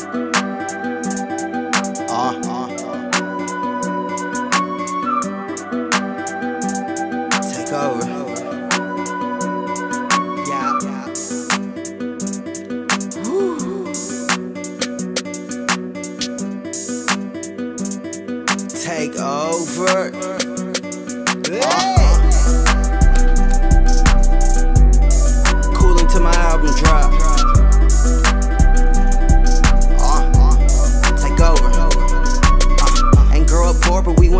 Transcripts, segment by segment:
Uh, Take over. Yeah. Take over.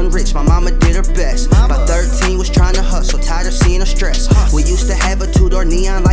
Rich. My mama did her best. By 13, was trying to hustle, tired of seeing her stress. We used to have a two door neon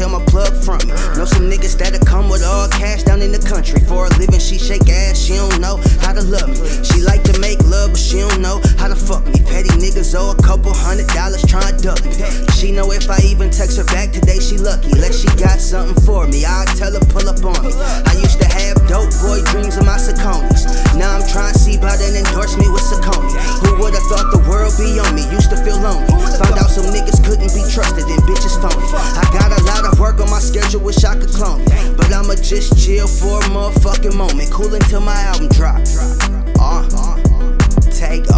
tell my plug from me. Know some niggas that'll come with all cash down in the country. For a living, she shake ass, she don't know how to love me. She like to make love, but she don't know how to fuck me. Petty niggas owe a couple hundred dollars trying to duck me. She know if I even text her back today, she lucky. Like she got something for me, I'll tell her pull up on me. I used to have dope boy dreams of my Saucony's. Now I'm trying to see about an endorsement with Saucony. Who would've thought the world be on me? Used to feel lonely. Found out some niggas couldn't be trusted and bitches phony. I got a lot of just chill for a motherfucking moment. Cool until my album drop. Uh, take.